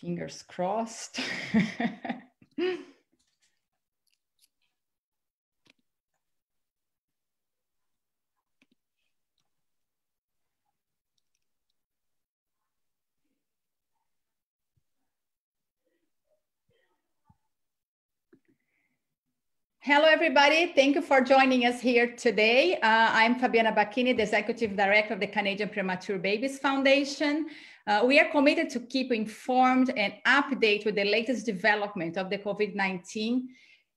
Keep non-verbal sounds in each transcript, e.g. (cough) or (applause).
Fingers crossed. (laughs) Hello, everybody. Thank you for joining us here today. Uh, I'm Fabiana Bacchini, the Executive Director of the Canadian Premature Babies Foundation. Uh, we are committed to keep informed and update with the latest development of the COVID-19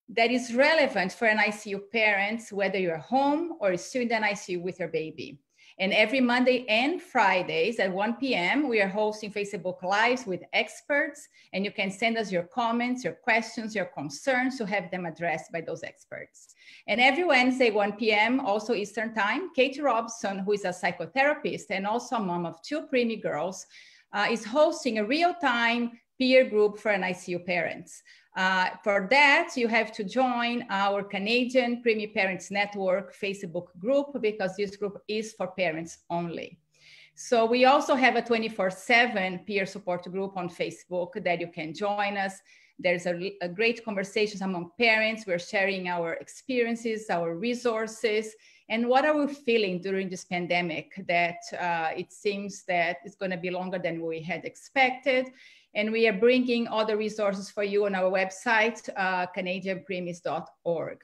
that is relevant for a NICU parent, whether you're home or still in a NICU with your baby. And every Monday and Fridays at 1 p.m., we are hosting Facebook Lives with experts, and you can send us your comments, your questions, your concerns to have them addressed by those experts. And every Wednesday, 1 p.m., also Eastern Time, Kate Robson, who is a psychotherapist and also a mom of two preemie girls, uh, is hosting a real-time peer group for a NICU parents. Uh, for that, you have to join our Canadian Preemie Parents Network Facebook group because this group is for parents only. So we also have a 24-7 peer support group on Facebook that you can join us. There's a, a great conversations among parents. We're sharing our experiences, our resources, and what are we feeling during this pandemic that uh, it seems that it's going to be longer than we had expected and we are bringing other resources for you on our website, uh, canadianpreemies.org.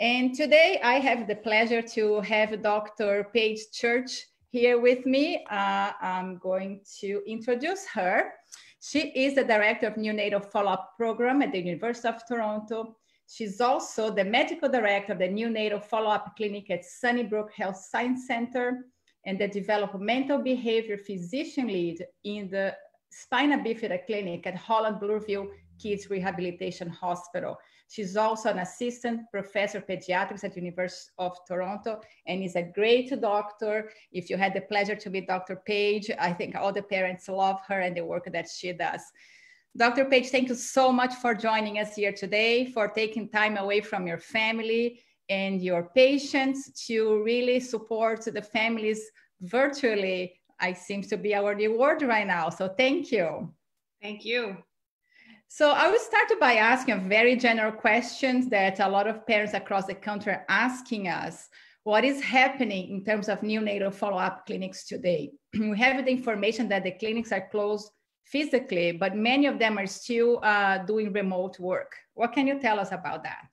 And today I have the pleasure to have Dr. Paige Church here with me. Uh, I'm going to introduce her. She is the director of neonatal follow-up program at the University of Toronto. She's also the medical director of the neonatal follow-up clinic at Sunnybrook Health Science Center and the developmental behavior physician lead in the spina bifida clinic at Holland Bloorview Kids Rehabilitation Hospital. She's also an assistant professor of pediatrics at University of Toronto and is a great doctor. If you had the pleasure to meet Dr. Paige, I think all the parents love her and the work that she does. Dr. Paige, thank you so much for joining us here today, for taking time away from your family and your patients to really support the families virtually I seems to be our new word right now. So thank you. Thank you. So I will start by asking a very general questions that a lot of parents across the country are asking us. What is happening in terms of neonatal follow-up clinics today? (clears throat) we have the information that the clinics are closed physically, but many of them are still uh, doing remote work. What can you tell us about that?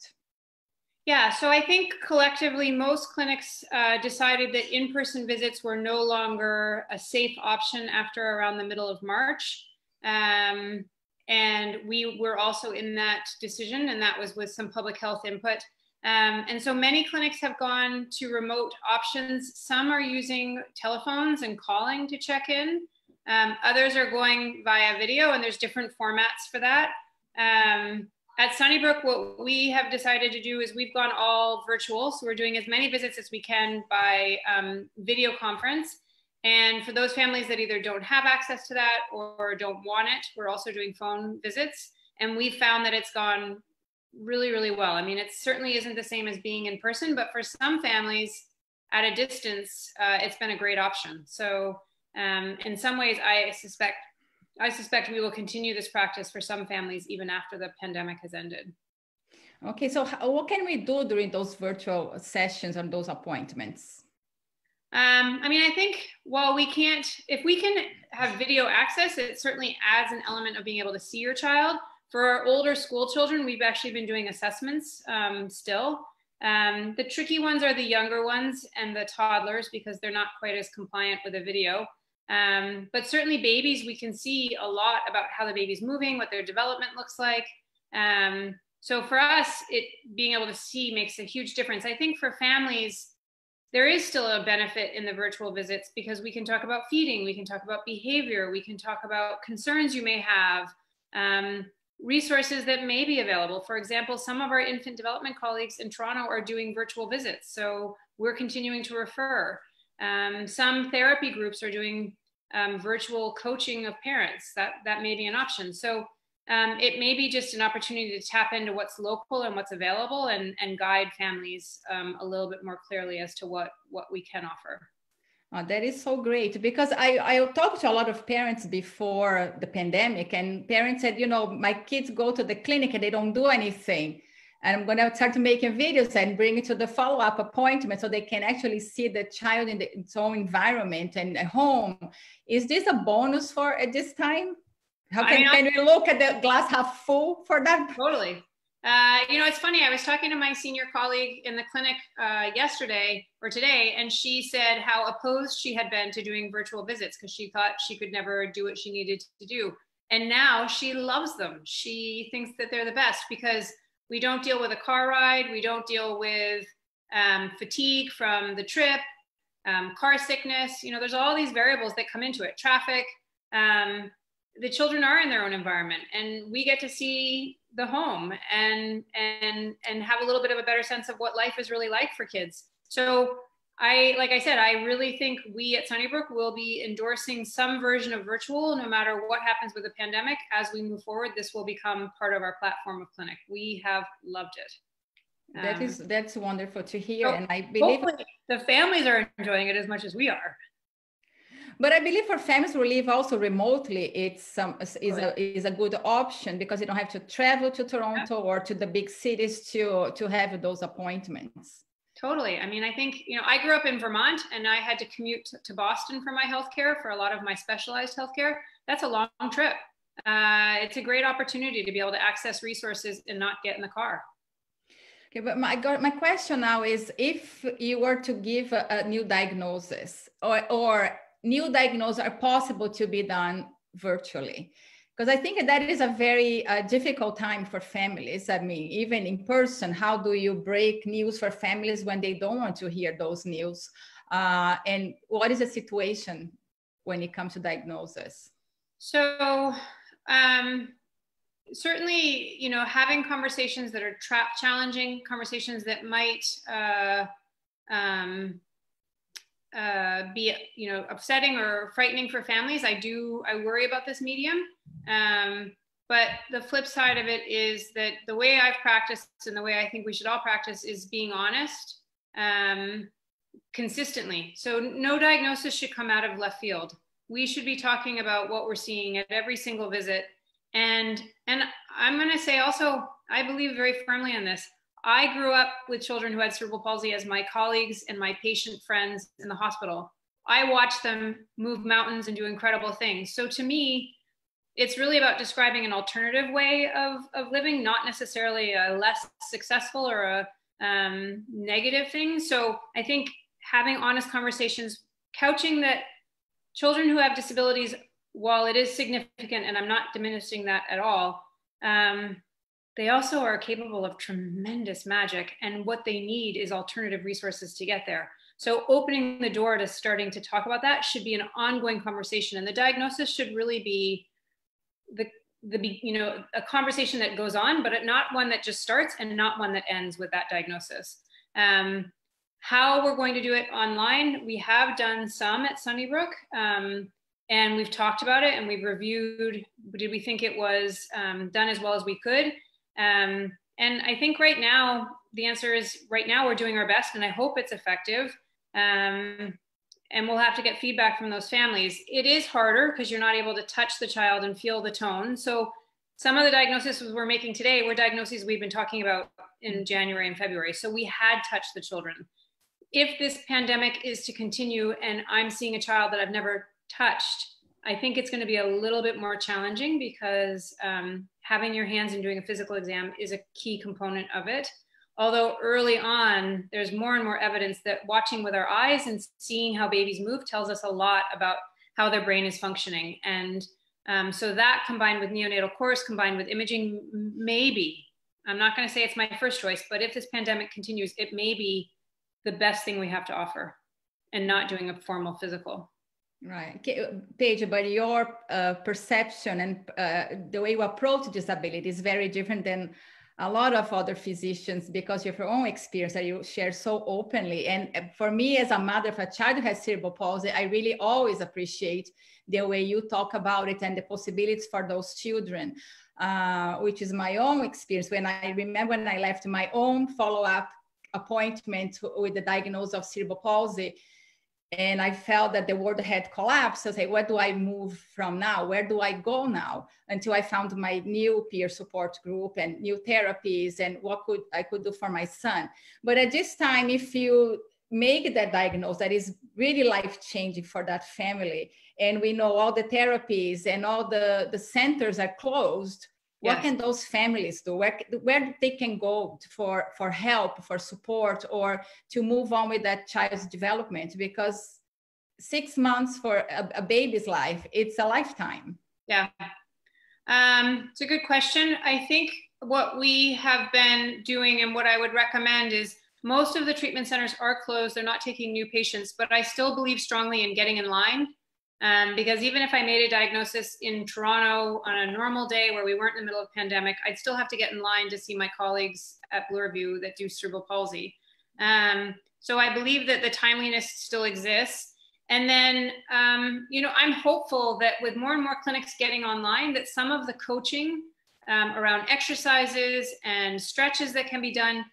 Yeah, so I think collectively most clinics uh, decided that in-person visits were no longer a safe option after around the middle of March. Um, and we were also in that decision and that was with some public health input. Um, and so many clinics have gone to remote options. Some are using telephones and calling to check in. Um, others are going via video and there's different formats for that. Um, at Sunnybrook, what we have decided to do is we've gone all virtual. So we're doing as many visits as we can by um, video conference. And for those families that either don't have access to that or don't want it, we're also doing phone visits. And we found that it's gone really, really well. I mean, it certainly isn't the same as being in person, but for some families at a distance, uh, it's been a great option. So um, in some ways, I suspect I suspect we will continue this practice for some families even after the pandemic has ended. Okay, so what can we do during those virtual sessions and those appointments? Um, I mean, I think while we can't, if we can have video access, it certainly adds an element of being able to see your child. For our older school children, we've actually been doing assessments um, still. Um, the tricky ones are the younger ones and the toddlers because they're not quite as compliant with a video. Um, but certainly babies, we can see a lot about how the baby's moving, what their development looks like. Um, so for us, it being able to see makes a huge difference. I think for families, there is still a benefit in the virtual visits because we can talk about feeding, we can talk about behavior, we can talk about concerns you may have, um, resources that may be available. For example, some of our infant development colleagues in Toronto are doing virtual visits, so we're continuing to refer. Um, some therapy groups are doing um, virtual coaching of parents. That that may be an option. So um, it may be just an opportunity to tap into what's local and what's available, and and guide families um, a little bit more clearly as to what what we can offer. Oh, that is so great because I, I talked to a lot of parents before the pandemic, and parents said, you know, my kids go to the clinic and they don't do anything. And I'm going to start to making videos and bring it to the follow up appointment so they can actually see the child in the, its own environment and at home. Is this a bonus for at this time? How can, I mean, can we look at the glass half full for that? Totally. Uh, you know, it's funny. I was talking to my senior colleague in the clinic uh, yesterday or today, and she said how opposed she had been to doing virtual visits because she thought she could never do what she needed to do. And now she loves them. She thinks that they're the best because we don't deal with a car ride, we don't deal with um, fatigue from the trip, um, car sickness. You know, there's all these variables that come into it. Traffic. Um, the children are in their own environment, and we get to see the home and and and have a little bit of a better sense of what life is really like for kids so i like i said i really think we at sunnybrook will be endorsing some version of virtual no matter what happens with the pandemic. As we move forward this will become part of our platform of clinic. We have loved it. That um, is that's wonderful to hear so and i believe the families are enjoying it as much as we are. But I believe for families who live also remotely, it's some is a is a good option because you don't have to travel to Toronto yeah. or to the big cities to to have those appointments. Totally. I mean, I think you know I grew up in Vermont and I had to commute to Boston for my healthcare for a lot of my specialized healthcare. That's a long trip. Uh, it's a great opportunity to be able to access resources and not get in the car. Okay, but my my question now is if you were to give a, a new diagnosis or or new diagnoses are possible to be done virtually because i think that is a very uh, difficult time for families. I mean even in person how do you break news for families when they don't want to hear those news? Uh, and what is the situation when it comes to diagnosis? So um, certainly you know having conversations that are tra- challenging conversations that might uh, um, uh, be you know upsetting or frightening for families. I do I worry about this medium. Um, but the flip side of it is that the way I've practiced and the way I think we should all practice is being honest um, consistently. So no diagnosis should come out of left field. We should be talking about what we're seeing at every single visit. And and I'm going to say also I believe very firmly in this. I grew up with children who had cerebral palsy as my colleagues and my patient friends in the hospital. I watched them move mountains and do incredible things. So to me, it's really about describing an alternative way of, of living, not necessarily a less successful or a um, negative thing. So I think having honest conversations, couching that children who have disabilities, while it is significant, and I'm not diminishing that at all, um, they also are capable of tremendous magic and what they need is alternative resources to get there. So opening the door to starting to talk about that should be an ongoing conversation and the diagnosis should really be the the you know a conversation that goes on but not one that just starts and not one that ends with that diagnosis. Um, how we're going to do it online we have done some at sunnybrook um, and we've talked about it and we've reviewed did we think it was um, done as well as we could um, and I think right now, the answer is right now we're doing our best and I hope it's effective. Um, and we'll have to get feedback from those families. It is harder because you're not able to touch the child and feel the tone. So some of the diagnoses we're making today were diagnoses we've been talking about in January and February. So we had touched the children. If this pandemic is to continue and I'm seeing a child that I've never touched, I think it's going to be a little bit more challenging because um, having your hands and doing a physical exam is a key component of it. Although early on, there's more and more evidence that watching with our eyes and seeing how babies move tells us a lot about how their brain is functioning. And um, so that combined with neonatal course, combined with imaging, maybe, I'm not going to say it's my first choice, but if this pandemic continues, it may be the best thing we have to offer and not doing a formal physical. Right. Paige, but your uh, perception and uh, the way you approach disability is very different than a lot of other physicians because of your own experience that you share so openly. And uh, for me, as a mother of a child who has cerebral palsy, I really always appreciate the way you talk about it and the possibilities for those children, uh, which is my own experience. When I remember when I left my own follow up appointment with the diagnosis of cerebral palsy, and I felt that the world had collapsed. I say, where do I move from now? Where do I go now? Until I found my new peer support group and new therapies and what could I could do for my son. But at this time, if you make that diagnosis, that is really life changing for that family, and we know all the therapies and all the the centers are closed what can those families do? Where, where they can go for for help for support or to move on with that child's development? Because six months for a, a baby's life it's a lifetime. Yeah. Um, it's a good question. I think what we have been doing and what i would recommend is most of the treatment centers are closed. They're not taking new patients but i still believe strongly in getting in line um, because even if I made a diagnosis in Toronto on a normal day where we weren't in the middle of pandemic, I'd still have to get in line to see my colleagues at Bloorview that do cerebral palsy. Um, so I believe that the timeliness still exists. And then, um, you know, I'm hopeful that with more and more clinics getting online, that some of the coaching um, around exercises and stretches that can be done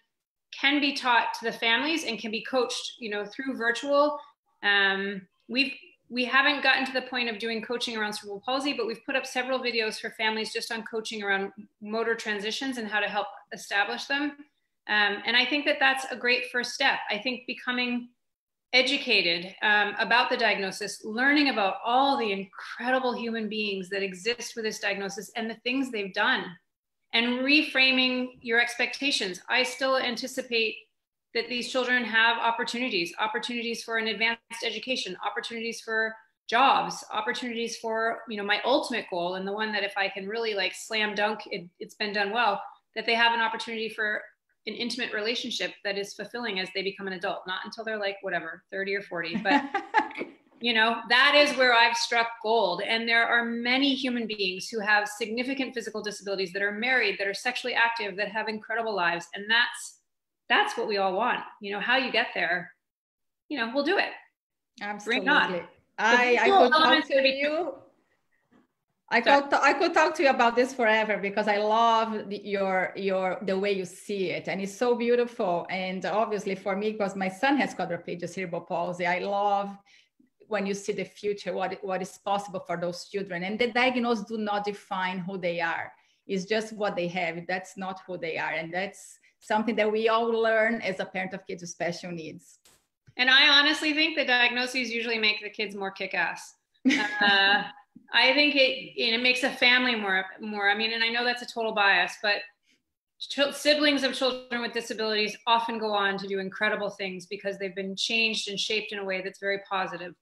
can be taught to the families and can be coached, you know, through virtual. Um, we've we haven't gotten to the point of doing coaching around cerebral palsy, but we've put up several videos for families just on coaching around motor transitions and how to help establish them. Um, and I think that that's a great first step. I think becoming educated um, about the diagnosis, learning about all the incredible human beings that exist with this diagnosis and the things they've done, and reframing your expectations. I still anticipate that these children have opportunities opportunities for an advanced education opportunities for jobs opportunities for you know my ultimate goal and the one that if i can really like slam dunk it, it's been done well that they have an opportunity for an intimate relationship that is fulfilling as they become an adult not until they're like whatever 30 or 40 but (laughs) you know that is where i've struck gold. And there are many human beings who have significant physical disabilities that are married that are sexually active that have incredible lives and that's that's what we all want. You know, how you get there, you know, we'll do it. Absolutely. Bring on. I, I could talk to you. I could, I could talk to you about this forever because I love the, your your the way you see it and it's so beautiful and obviously for me because my son has quadriplegia cerebral palsy I love when you see the future what what is possible for those children and the diagnosis do not define who they are it's just what they have that's not who they are and that's something that we all learn as a parent of kids with special needs. And I honestly think the diagnoses usually make the kids more kick-ass. (laughs) Uh, I think it it makes a family more more. I mean, and I know that's a total bias, but siblings of children with disabilities often go on to do incredible things because they've been changed and shaped in a way that's very positive.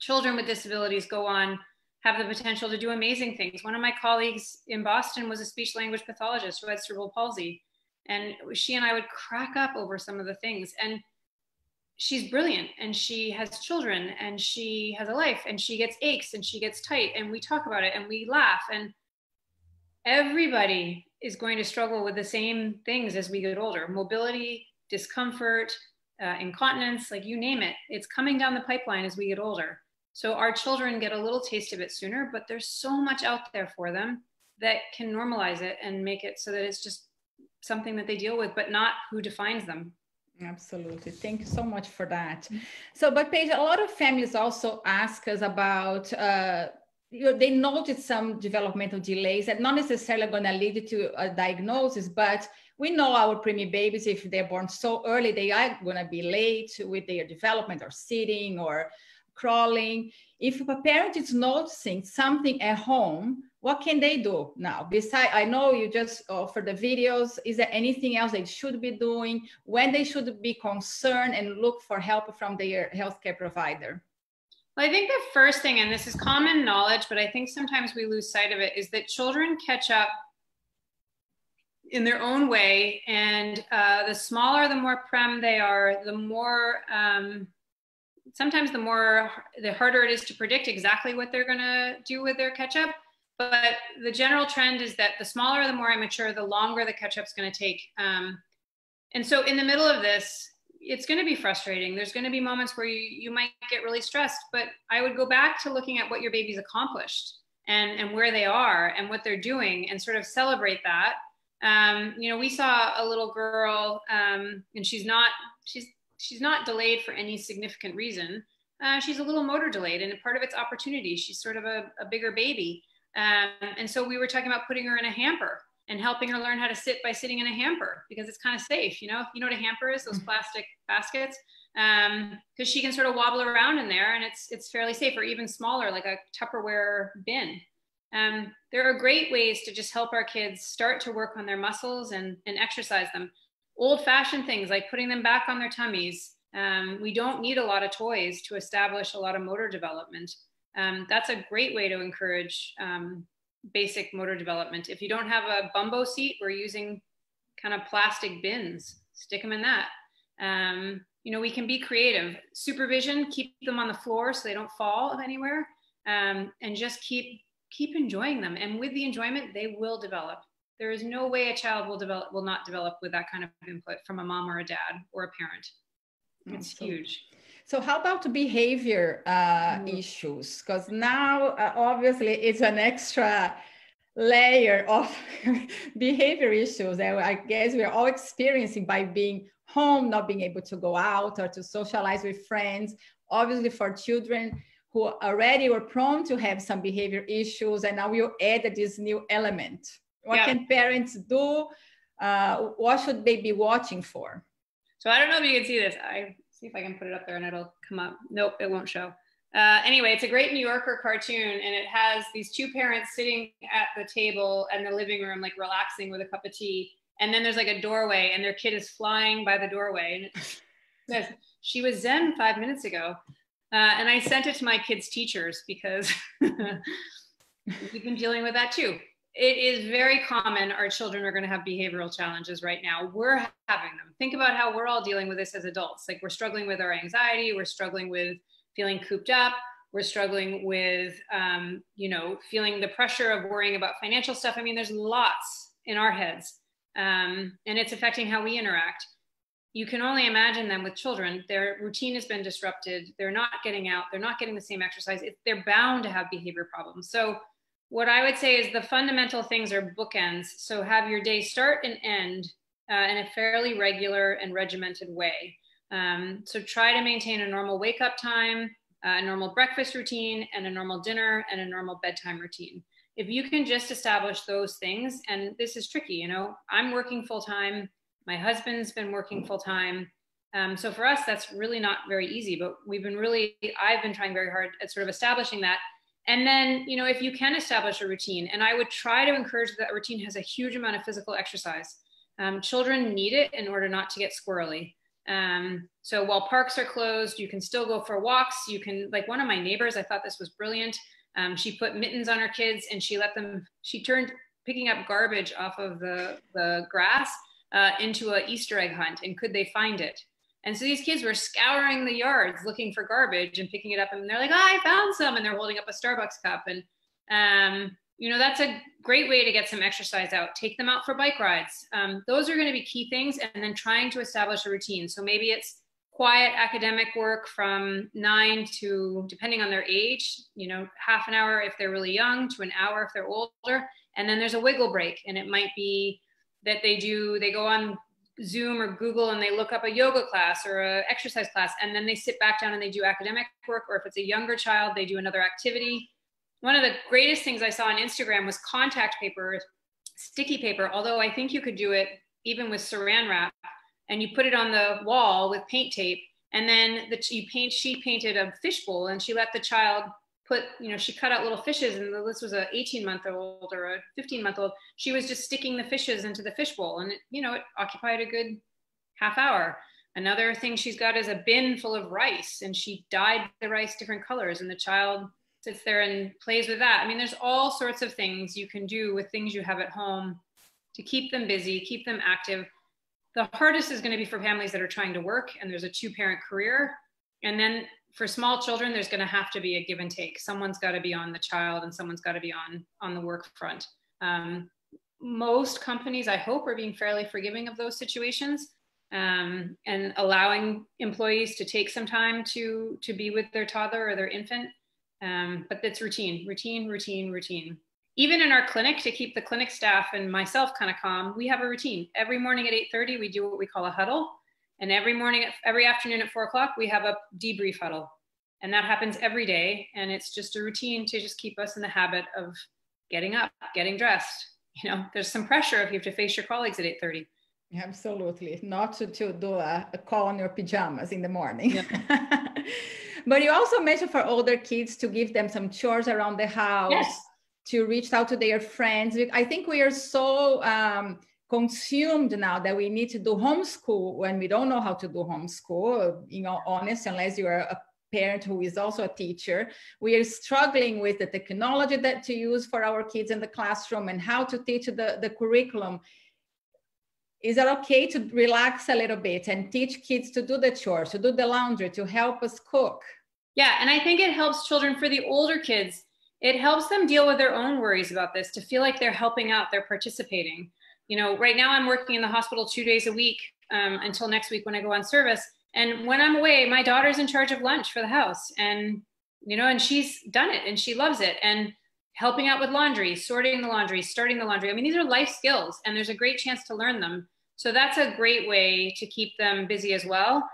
Children with disabilities go on have the potential to do amazing things. One of my colleagues in Boston was a speech language pathologist who had cerebral palsy and she and I would crack up over some of the things. And she's brilliant and she has children and she has a life and she gets aches and she gets tight and we talk about it and we laugh and everybody is going to struggle with the same things as we get older. Mobility discomfort uh, incontinence like you name it. It's coming down the pipeline as we get older. So our children get a little taste of it sooner but there's so much out there for them that can normalize it and make it so that it's just something that they deal with, but not who defines them. Absolutely. Thank you so much for that. So, but Paige, a lot of families also ask us about, uh, you know, they notice some developmental delays that not necessarily going to lead to a diagnosis, but we know our preemie babies, if they're born so early, they are going to be late with their development or sitting or crawling. If a parent is noticing something at home, what can they do now? Besides, I know you just offer the videos. Is there anything else they should be doing? When they should be concerned and look for help from their healthcare provider? Well, I think the first thing, and this is common knowledge, but I think sometimes we lose sight of it, is that children catch up in their own way. And uh, the smaller, the more prem they are, the more, um, sometimes the more, the harder it is to predict exactly what they're going to do with their catch up but the general trend is that the smaller, the more immature, the longer the catch up's going to take. Um, and so in the middle of this, it's going to be frustrating. There's going to be moments where you, you might get really stressed, but I would go back to looking at what your baby's accomplished and, and where they are and what they're doing and sort of celebrate that. Um, you know, we saw a little girl um, and she's not, she's, she's not delayed for any significant reason. uh, she's a little motor delayed and part of its opportunity. She's sort of a, a bigger baby. Um, and so we were talking about putting her in a hamper and helping her learn how to sit by sitting in a hamper because it's kind of safe. You know, you know what a hamper is? Those mm-hmm. plastic baskets. Because um, she can sort of wobble around in there and it's it's fairly safe, or even smaller, like a Tupperware bin. Um, there are great ways to just help our kids start to work on their muscles and, and exercise them. Old fashioned things like putting them back on their tummies. Um, we don't need a lot of toys to establish a lot of motor development. Um, that's a great way to encourage um, basic motor development. If you don't have a bumbo seat, we're using kind of plastic bins, stick them in that. Um, you know, we can be creative. Supervision, keep them on the floor so they don't fall anywhere, um, and just keep keep enjoying them. And with the enjoyment, they will develop. There is no way a child will develop will not develop with that kind of input from a mom or a dad or a parent. It's oh, so, huge. So how about the behavior uh, mm. issues? Because now, uh, obviously, it's an extra layer of (laughs) behavior issues that I guess we're all experiencing by being home, not being able to go out or to socialize with friends. Obviously, for children who already were prone to have some behavior issues, and now we added this new element. What yeah. can parents do? Uh, what should they be watching for? So I don't know if you can see this. I see if I can put it up there and it'll come up. Nope, it won't show. Uh, anyway, it's a great New Yorker cartoon, and it has these two parents sitting at the table in the living room, like relaxing with a cup of tea. And then there's like a doorway, and their kid is flying by the doorway. And it (laughs) says, She was Zen five minutes ago. Uh, and I sent it to my kids' teachers because (laughs) we've been dealing with that too it is very common our children are going to have behavioral challenges right now. We're having them. Think about how we're all dealing with this as adults. Like we're struggling with our anxiety we're struggling with feeling cooped up we're struggling with um, you know feeling the pressure of worrying about financial stuff. I mean there's lots in our heads um, and it's affecting how we interact. You can only imagine them with children. Their routine has been disrupted. They're not getting out. They're not getting the same exercise. It, they're bound to have behavior problems. So what I would say is the fundamental things are bookends. So have your day start and end uh, in a fairly regular and regimented way. Um, so try to maintain a normal wake up time, uh, a normal breakfast routine, and a normal dinner and a normal bedtime routine. If you can just establish those things, and this is tricky, you know, I'm working full time, my husband's been working full time. Um, so for us, that's really not very easy, but we've been really, I've been trying very hard at sort of establishing that and then, you know, if you can establish a routine, and I would try to encourage that routine has a huge amount of physical exercise. Um, children need it in order not to get squirrely. Um, so while parks are closed, you can still go for walks. You can, like one of my neighbors, I thought this was brilliant. Um, she put mittens on her kids and she let them, she turned picking up garbage off of the, the grass uh, into an Easter egg hunt. And could they find it? And so these kids were scouring the yards looking for garbage and picking it up. And they're like, oh, I found some. And they're holding up a Starbucks cup. And, um, you know, that's a great way to get some exercise out. Take them out for bike rides. Um, those are going to be key things. And then trying to establish a routine. So maybe it's quiet academic work from nine to, depending on their age, you know, half an hour if they're really young to an hour if they're older. And then there's a wiggle break. And it might be that they do, they go on Zoom or Google and they look up a yoga class or a exercise class and then they sit back down and they do academic work or if it's a younger child they do another activity. One of the greatest things I saw on Instagram was contact paper, sticky paper, although I think you could do it even with saran wrap and you put it on the wall with paint tape and then the, you paint she painted a fishbowl and she let the child put, you know, she cut out little fishes and this was a 18 month old or a 15 month old. She was just sticking the fishes into the fishbowl and, it, you know, it occupied a good half hour. Another thing she's got is a bin full of rice and she dyed the rice different colors and the child sits there and plays with that. I mean, there's all sorts of things you can do with things you have at home to keep them busy, keep them active. The hardest is going to be for families that are trying to work and there's a two parent career. And then for small children, there's going to have to be a give and take. Someone's got to be on the child, and someone's got to be on on the work front. Um, most companies, I hope, are being fairly forgiving of those situations um, and allowing employees to take some time to to be with their toddler or their infant. Um, but it's routine, routine, routine, routine. Even in our clinic, to keep the clinic staff and myself kind of calm, we have a routine. Every morning at 8:30, we do what we call a huddle and every morning, every afternoon at four o'clock, we have a debrief huddle. and that happens every day. And it's just a routine to just keep us in the habit of getting up getting dressed. You know there's some pressure if you have to face your colleagues at 8.30 absolutely. Not to, to do a, a call in your pajamas in the morning. (laughs) But you also mentioned for older kids to give them some chores around the house yes. to reach out to their friends. I think we are so um, consumed now that we need to do homeschool when we don't know how to do homeschool you know honest unless you are a parent who is also a teacher. We are struggling with the technology that to use for our kids in the classroom and how to teach the, the curriculum. Is it okay to relax a little bit and teach kids to do the chores, to do the laundry, to help us cook? Yeah, and I think it helps children for the older kids. It helps them deal with their own worries about this, to feel like they're helping out, they're participating. You know, right now I'm working in the hospital two days a week um, until next week when I go on service. And when i'm away my daughter's in charge of lunch for the house and you know and she's done it and she loves it. And helping out with laundry sorting the laundry starting the laundry. I mean these are life skills and there's a great chance to learn them. So that's a great way to keep them busy as well.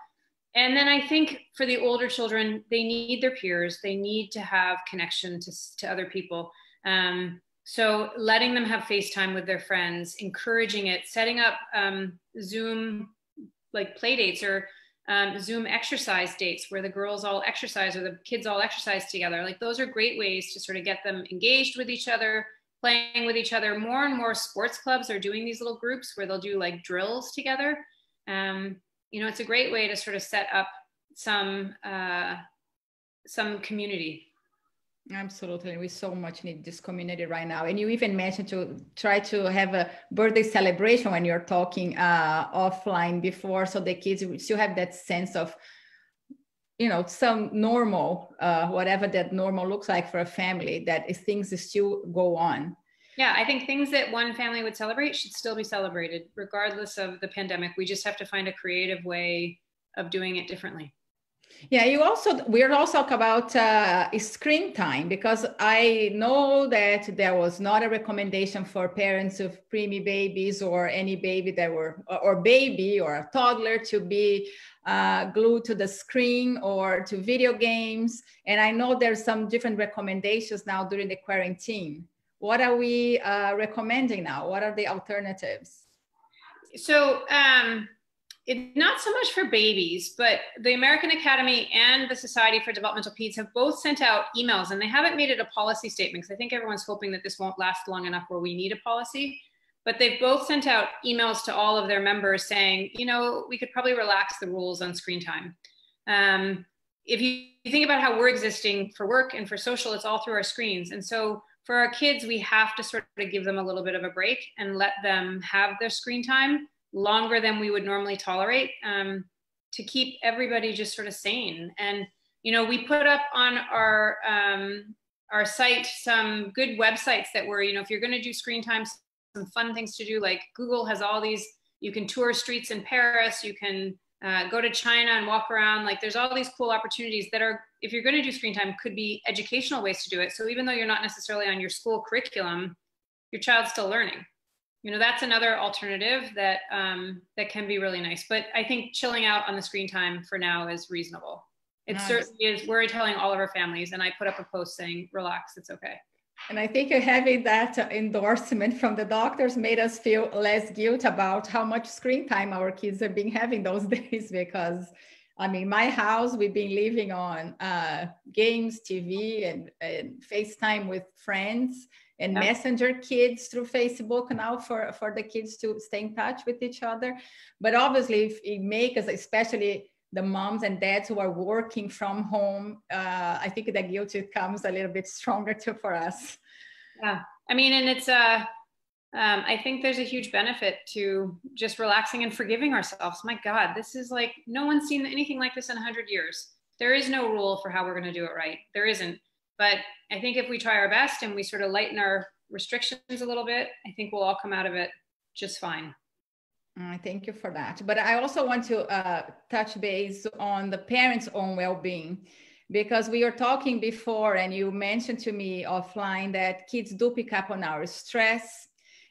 And then i think for the older children they need their peers. They need to have connection to, to other people. Um, so letting them have facetime with their friends encouraging it setting up um, zoom like play dates or um, Zoom exercise dates where the girls all exercise or the kids all exercise together. Like those are great ways to sort of get them engaged with each other, playing with each other. More and more sports clubs are doing these little groups where they'll do like drills together. Um, you know, it's a great way to sort of set up some uh, some community. Absolutely. We so much need this community right now. And you even mentioned to try to have a birthday celebration when you're talking uh, offline before, so the kids still have that sense of, you know, some normal, uh, whatever that normal looks like for a family, that things still go on. Yeah, I think things that one family would celebrate should still be celebrated, regardless of the pandemic. We just have to find a creative way of doing it differently. Yeah, you also we're also talk about uh, screen time because I know that there was not a recommendation for parents of preemie babies or any baby that were or baby or a toddler to be uh, glued to the screen or to video games. And I know there's some different recommendations now during the quarantine. What are we uh, recommending now? What are the alternatives? So. Um it, not so much for babies, but the American Academy and the Society for Developmental Peds have both sent out emails and they haven't made it a policy statement because I think everyone's hoping that this won't last long enough where we need a policy. But they've both sent out emails to all of their members saying, you know, we could probably relax the rules on screen time. Um, if you think about how we're existing for work and for social, it's all through our screens. And so for our kids, we have to sort of give them a little bit of a break and let them have their screen time longer than we would normally tolerate um, to keep everybody just sort of sane. And you know, we put up on our um, our site some good websites that were, you know, if you're going to do screen time, some fun things to do. Like Google has all these. You can tour streets in Paris. You can uh, go to China and walk around. Like there's all these cool opportunities that are, if you're going to do screen time, could be educational ways to do it. So even though you're not necessarily on your school curriculum, your child's still learning you know that's another alternative that um, that can be really nice but i think chilling out on the screen time for now is reasonable. It nice. certainly is we're telling all of our families and i put up a post saying relax it's okay. And i think having that endorsement from the doctors made us feel less guilt about how much screen time our kids have been having (laughs) those days because i mean my house we've been living on uh, games tv and, and facetime with friends and yeah. messenger kids through facebook now for for the kids to stay in touch with each other but obviously if it makes especially the moms and dads who are working from home uh, i think the guilt comes a little bit stronger too for us yeah i mean and it's uh um, I think there's a huge benefit to just relaxing and forgiving ourselves. My God, this is like no one's seen anything like this in 100 years. There is no rule for how we're going to do it right. There isn't. But I think if we try our best and we sort of lighten our restrictions a little bit, I think we'll all come out of it just fine. Uh, thank you for that. But I also want to uh, touch base on the parents' own well-being because we were talking before and you mentioned to me offline that kids do pick up on our stress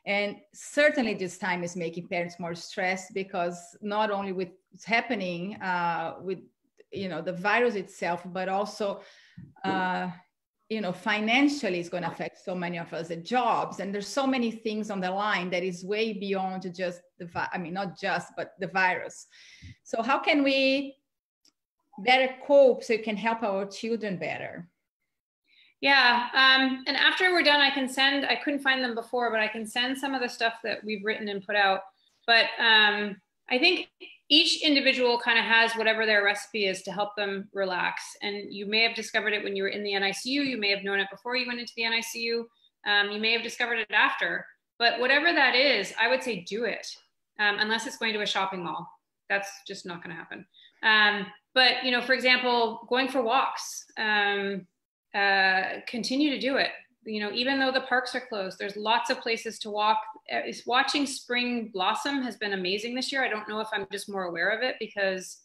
and certainly this time is making parents more stressed because not only with what's happening uh, with you know the virus itself, but also uh, you know financially it's going to affect so many of us the jobs and there's so many things on the line that is way beyond just the vi- i mean not just but the virus. So how can we better cope so we can help our children better? Yeah um, and after we're done i can send i couldn't find them before but i can send some of the stuff that we've written and put out. But um, i think each individual kind of has whatever their recipe is to help them relax. And you may have discovered it when you were in the NICU. You may have known it before you went into the NICU. Um, you may have discovered it after. But whatever that is, I would say do it, um, unless it's going to a shopping mall. That's just not going to happen. Um, but you know, for example, going for walks, um, uh, continue to do it you know, even though the parks are closed, there's lots of places to walk. Uh, watching spring blossom has been amazing this year. I don't know if I'm just more aware of it because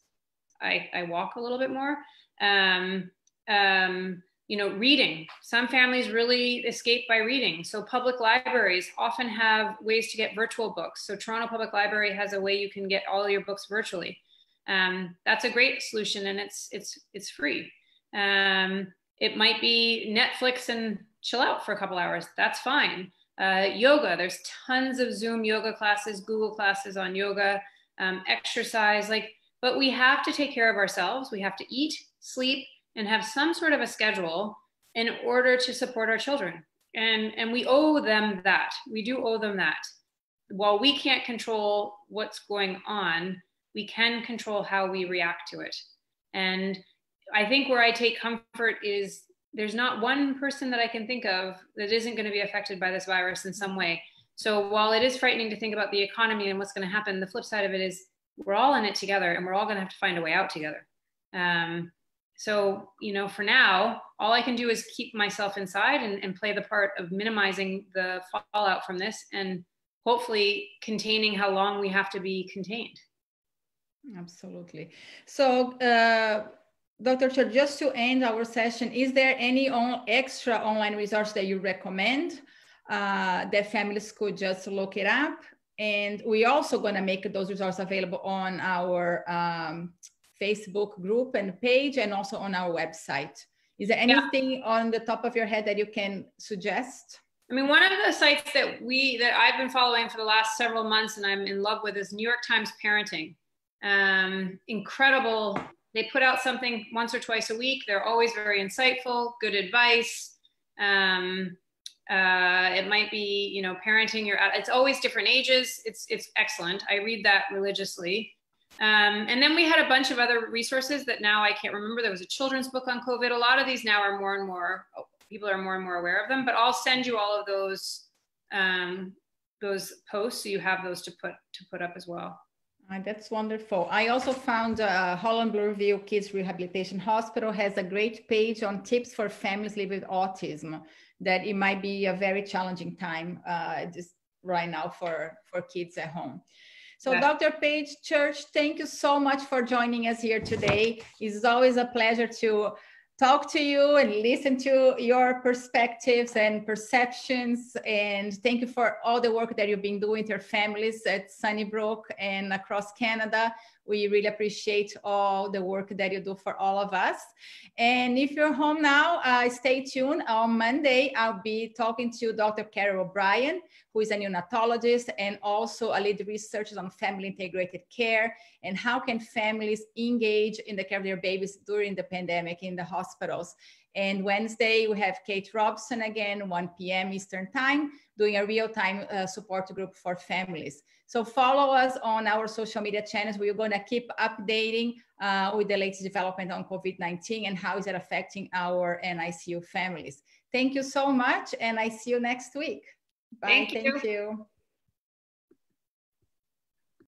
I, I walk a little bit more. Um, um, you know, reading. Some families really escape by reading. So public libraries often have ways to get virtual books. So Toronto Public Library has a way you can get all your books virtually. Um, that's a great solution, and it's it's it's free. Um, it might be Netflix and chill out for a couple hours. That's fine. Uh, yoga, there's tons of Zoom yoga classes, Google classes on yoga, um, exercise, like, but we have to take care of ourselves. We have to eat, sleep, and have some sort of a schedule in order to support our children. And, and we owe them that. We do owe them that. While we can't control what's going on, we can control how we react to it. And I think where I take comfort is there's not one person that I can think of that isn't going to be affected by this virus in some way. So while it is frightening to think about the economy and what's going to happen, the flip side of it is we're all in it together and we're all going to have to find a way out together. Um, so, you know, for now, all I can do is keep myself inside and, and play the part of minimizing the fallout from this and hopefully containing how long we have to be contained. Absolutely. So, uh, Dr. Cher, just to end our session, is there any on, extra online resource that you recommend uh, that families could just look it up? And we're also going to make those resources available on our um, Facebook group and page and also on our website. Is there anything yeah. on the top of your head that you can suggest? I mean, one of the sites that we that I've been following for the last several months and I'm in love with is New York Times Parenting. Um, incredible they put out something once or twice a week. They're always very insightful, good advice. Um, uh, it might be, you know, parenting your, it's always different ages. It's, it's excellent. I read that religiously. Um, and then we had a bunch of other resources that now I can't remember. There was a children's book on COVID. A lot of these now are more and more, people are more and more aware of them, but I'll send you all of those, um, those posts so you have those to put, to put up as well. Uh, that's wonderful. I also found uh, Holland Bloorview Kids Rehabilitation Hospital has a great page on tips for families living with autism. That it might be a very challenging time uh, just right now for for kids at home. So, Dr. Paige Church, thank you so much for joining us here today. It's always a pleasure to talk to you and listen to your perspectives and perceptions. And thank you for all the work that you've been doing with your families at Sunnybrook and across Canada. We really appreciate all the work that you do for all of us. And if you're home now, uh, stay tuned. On Monday, I'll be talking to Dr. Carol O'Brien, who is a neonatologist and also a lead researcher on family integrated care and how can families engage in the care of their babies during the pandemic in the hospitals. And Wednesday, we have Kate Robson again, 1 p.m. Eastern Time, doing a real-time uh, support group for families. So follow us on our social media channels. We're going to keep updating uh, with the latest development on COVID-19 and how is it affecting our NICU families. Thank you so much, and I see you next week. Bye. Thank you. Thank you.